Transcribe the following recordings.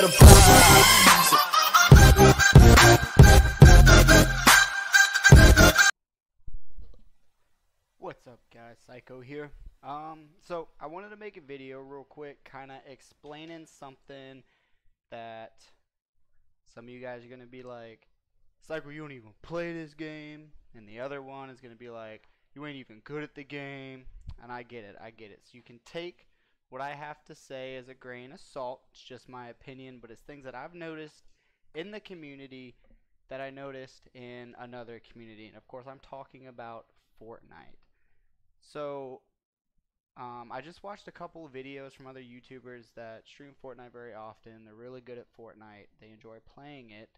What's up guys, Zyco here. Um, so I wanted to make a video real quick, kinda explaining something that some of you guys are gonna be like, Zyco, you don't even play this game, and the other one is gonna be like, you ain't even good at the game, and I get it, I get it. So you can take what I have to say is a grain of salt, it's just my opinion, but it's things that I've noticed in the community that I noticed in another community, and of course I'm talking about Fortnite. So, um, I just watched a couple of videos from other YouTubers that stream Fortnite very often. They're really good at Fortnite. They enjoy playing it.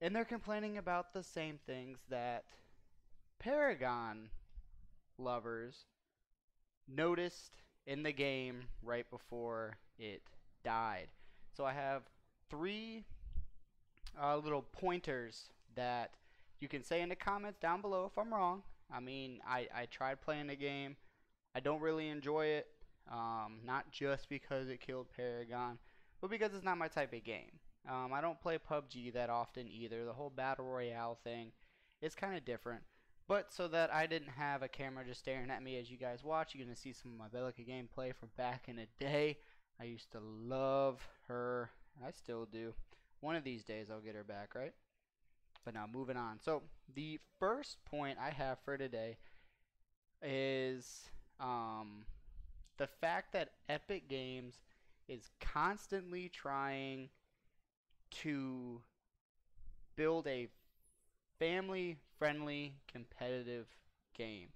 And they're complaining about the same things that Paragon lovers noticed in the game right before it died. So I have three uh, little pointers that you can say in the comments down below if I'm wrong. I mean, I, I tried playing the game. I don't really enjoy it. Um, not just because it killed Paragon, but because it's not my type of game. Um, I don't play PUBG that often either. The whole Battle Royale thing is kind of different. But so that I didn't have a camera just staring at me as you guys watch, you're going to see some of my Belica gameplay from back in the day. I used to love her. I still do. One of these days I'll get her back, right? But now moving on. So the first point I have for today is um, the fact that Epic Games is constantly trying to build a family friendly competitive game.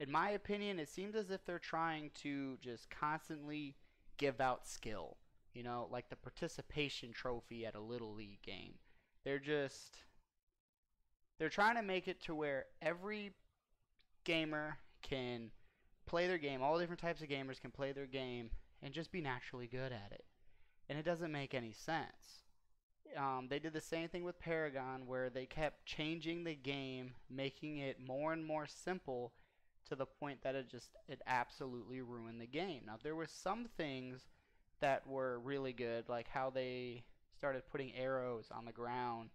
In my opinion, it seems as if they're trying to just constantly give out skill. You know, like the participation trophy at a little league game. They're just they're trying to make it to where every gamer can play their game, all different types of gamers can play their game and just be naturally good at it. And it doesn't make any sense. Um, they did the same thing with Paragon where they kept changing the game, making it more and more simple to the point that it just it absolutely ruined the game. Now there were some things that were really good, like how they started putting arrows on the ground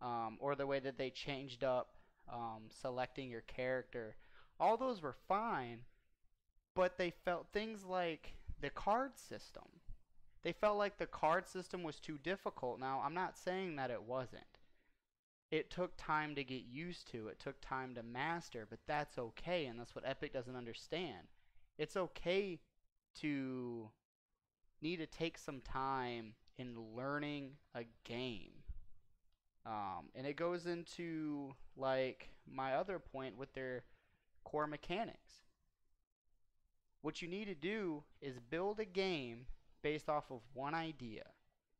um, or the way that they changed up um, selecting your character. All those were fine, but they felt things like the card system. They felt like the card system was too difficult. Now, I'm not saying that it wasn't. It took time to get used to, it took time to master, but that's okay, and that's what Epic doesn't understand. It's okay to need to take some time in learning a game um, and it goes into like my other point with their core mechanics. What you need to do is build a game based off of one idea,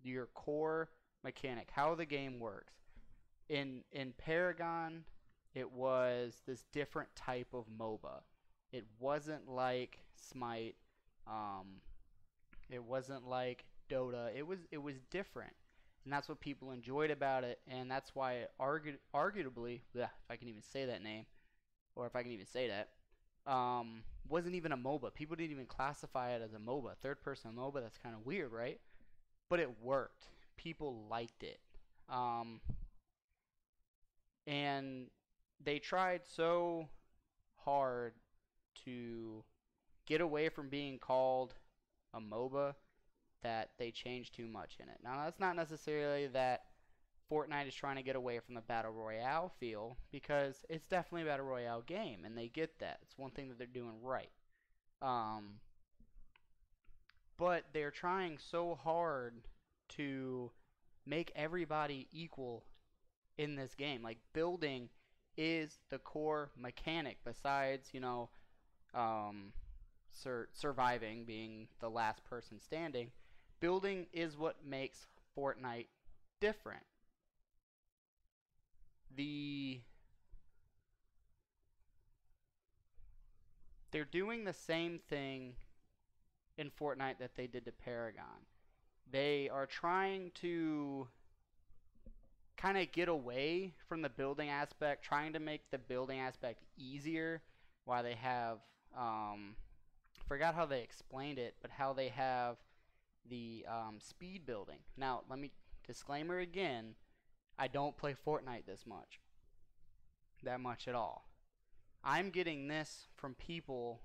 your core mechanic, how the game works. In in Paragon, it was this different type of MOBA. It wasn't like Smite. Um, it wasn't like Dota. It was it was different and that's what people enjoyed about it, and that's why it argu- arguably, if I can even say that name, or if I can even say that, um, wasn't even a MOBA. People didn't even classify it as a MOBA, third-person MOBA. That's kind of weird, right? But it worked. People liked it, um, and they tried so hard to get away from being called a MOBA that they changed too much in it. Now, that's not necessarily that Fortnite is trying to get away from the Battle Royale feel, because it's definitely a Battle Royale game, and they get that. It's one thing that they're doing right. Um, but they're trying so hard to make everybody equal in this game. Like, building is the core mechanic, besides, you know, um, sur- surviving, being the last person standing building is what makes Fortnite different. The they're doing the same thing in Fortnite that they did to Paragon. They are trying to kind of get away from the building aspect, trying to make the building aspect easier. Why they have, um, forgot how they explained it, but how they have the um, speed building. Now, let me disclaimer again. I don't play Fortnite this much. That much at all. I'm getting this from people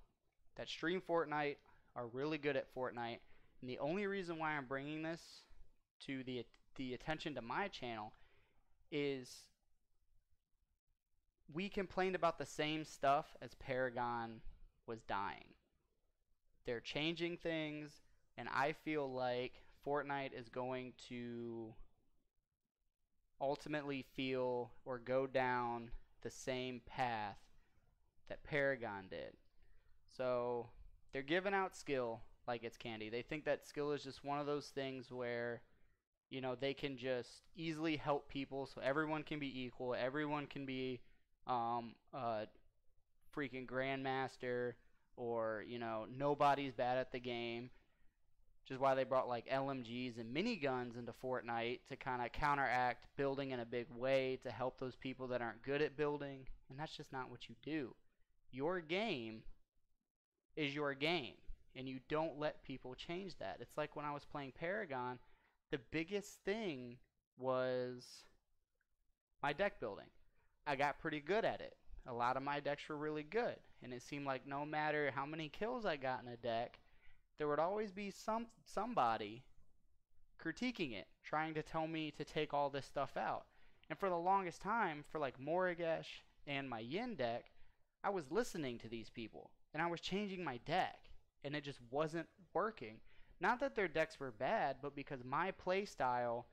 that stream Fortnite, are really good at Fortnite, and the only reason why I'm bringing this to the the attention to my channel is we complained about the same stuff as Paragon was dying. They're changing things, and I feel like Fortnite is going to ultimately feel or go down the same path that Paragon did. So they're giving out skill like it's candy. They think that skill is just one of those things where you know they can just easily help people so everyone can be equal, everyone can be um a freaking grandmaster or you know nobody's bad at the game. Which is why they brought like LMGs and miniguns into Fortnite to kind of counteract building in a big way to help those people that aren't good at building. And that's just not what you do. Your game is your game, and you don't let people change that. It's like when I was playing Paragon, the biggest thing was my deck building. I got pretty good at it. A lot of my decks were really good, and it seemed like no matter how many kills I got in a deck, there would always be some somebody critiquing it, trying to tell me to take all this stuff out. And for the longest time, for like Morigesh and my Yin deck, I was listening to these people and I was changing my deck and it just wasn't working. Not that their decks were bad, but because my playstyle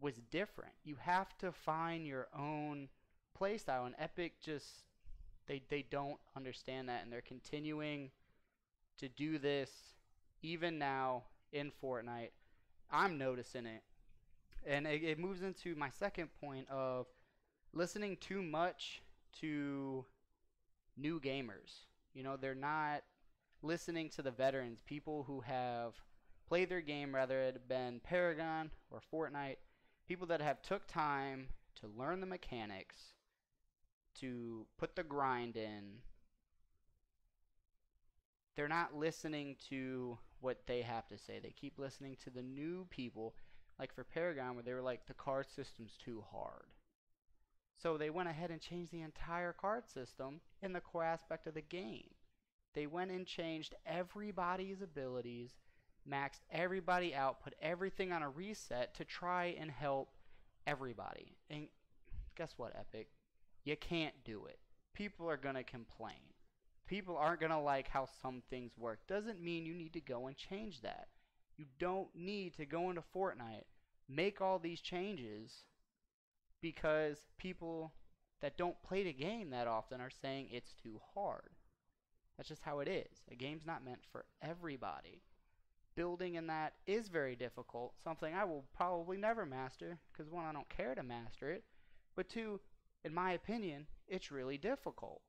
was different. You have to find your own playstyle and Epic just they they don't understand that and they're continuing to do this even now in Fortnite. I'm noticing it. And it, it moves into my second point of listening too much to new gamers. You know, they're not listening to the veterans, people who have played their game, whether it have been Paragon or Fortnite, people that have took time to learn the mechanics, to put the grind in. They're not listening to what they have to say. They keep listening to the new people, like for Paragon, where they were like, the card system's too hard. So they went ahead and changed the entire card system in the core aspect of the game. They went and changed everybody's abilities, maxed everybody out, put everything on a reset to try and help everybody. And guess what, Epic? You can't do it. People are going to complain. People aren't going to like how some things work. Doesn't mean you need to go and change that. You don't need to go into Fortnite, make all these changes because people that don't play the game that often are saying it's too hard. That's just how it is. A game's not meant for everybody. Building in that is very difficult, something I will probably never master because one, I don't care to master it, but two, in my opinion, it's really difficult.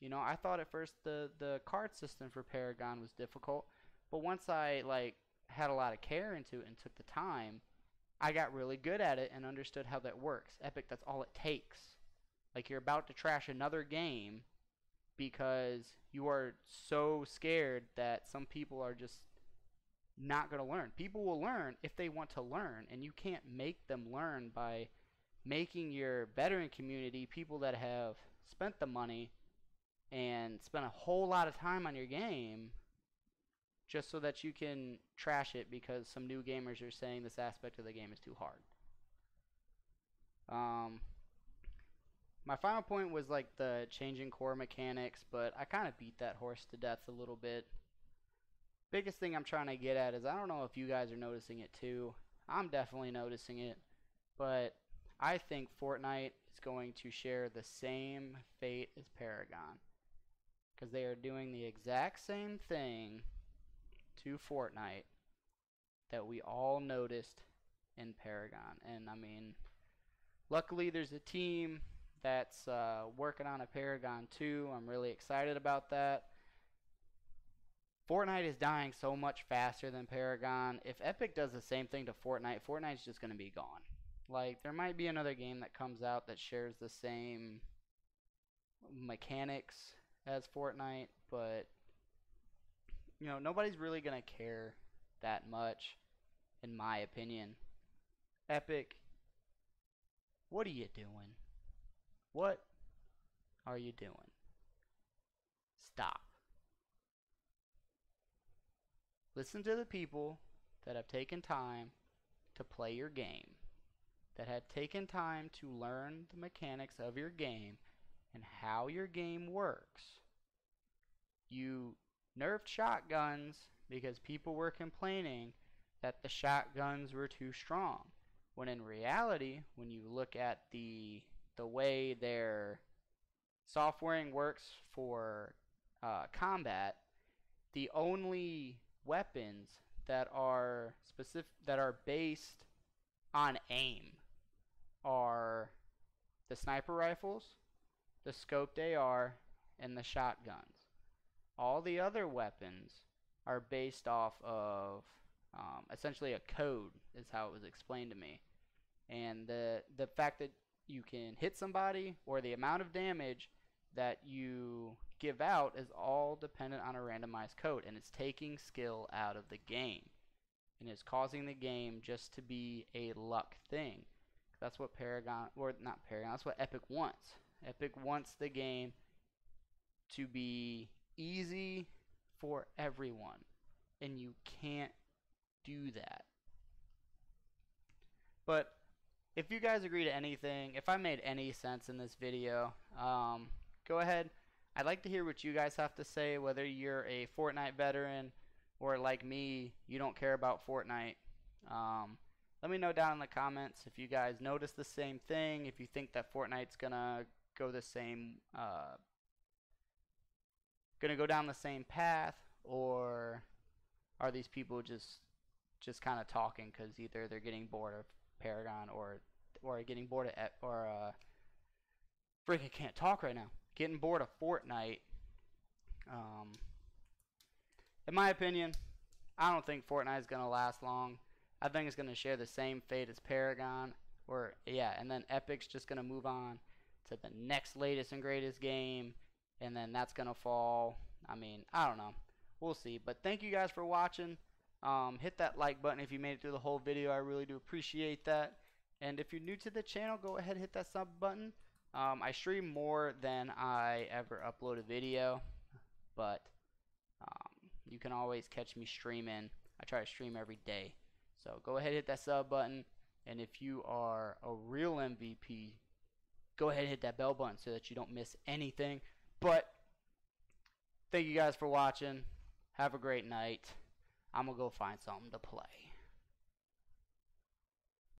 You know, I thought at first the the card system for Paragon was difficult, but once I like had a lot of care into it and took the time, I got really good at it and understood how that works. Epic, that's all it takes. Like you're about to trash another game because you are so scared that some people are just not going to learn. People will learn if they want to learn, and you can't make them learn by making your veteran community people that have spent the money and spend a whole lot of time on your game just so that you can trash it because some new gamers are saying this aspect of the game is too hard. Um, my final point was like the changing core mechanics, but I kind of beat that horse to death a little bit. Biggest thing I'm trying to get at is I don't know if you guys are noticing it too. I'm definitely noticing it, but I think Fortnite is going to share the same fate as Paragon because they are doing the exact same thing to Fortnite that we all noticed in Paragon. And I mean, luckily there's a team that's uh, working on a Paragon 2. I'm really excited about that. Fortnite is dying so much faster than Paragon. If Epic does the same thing to Fortnite, Fortnite's just going to be gone. Like, there might be another game that comes out that shares the same mechanics as Fortnite, but you know, nobody's really going to care that much in my opinion. Epic, what are you doing? What are you doing? Stop. Listen to the people that have taken time to play your game, that have taken time to learn the mechanics of your game and how your game works. You nerfed shotguns because people were complaining that the shotguns were too strong. When in reality, when you look at the the way their softwaring works for uh, combat, the only weapons that are specific that are based on aim are the sniper rifles, the scoped AR, and the shotguns. All the other weapons are based off of um, essentially a code, is how it was explained to me. And the the fact that you can hit somebody or the amount of damage that you give out is all dependent on a randomized code, and it's taking skill out of the game, and it's causing the game just to be a luck thing. That's what Paragon, or not Paragon, that's what Epic wants. Epic wants the game to be easy for everyone, and you can't do that. But if you guys agree to anything, if I made any sense in this video, um, go ahead. I'd like to hear what you guys have to say, whether you're a Fortnite veteran or like me, you don't care about Fortnite. Um, let me know down in the comments if you guys notice the same thing, if you think that Fortnite's gonna go the same, uh, gonna go down the same path, or are these people just just kind of talking because either they're getting bored of Paragon or or getting bored of or uh, freaking can't talk right now. Getting bored of Fortnite. Um, in my opinion, I don't think Fortnite is gonna last long. I think it's gonna share the same fate as Paragon, or yeah, and then Epic's just gonna move on to the next latest and greatest game, and then that's gonna fall. I mean, I don't know. We'll see. But thank you guys for watching. Um, hit that like button if you made it through the whole video. I really do appreciate that. And if you're new to the channel, go ahead hit that sub button. Um, I stream more than I ever upload a video, but um, you can always catch me streaming. I try to stream every day. So go ahead hit that sub button. And if you are a real MVP, go ahead and hit that bell button so that you don't miss anything. But thank you guys for watching. Have a great night. I'm going to go find something to play.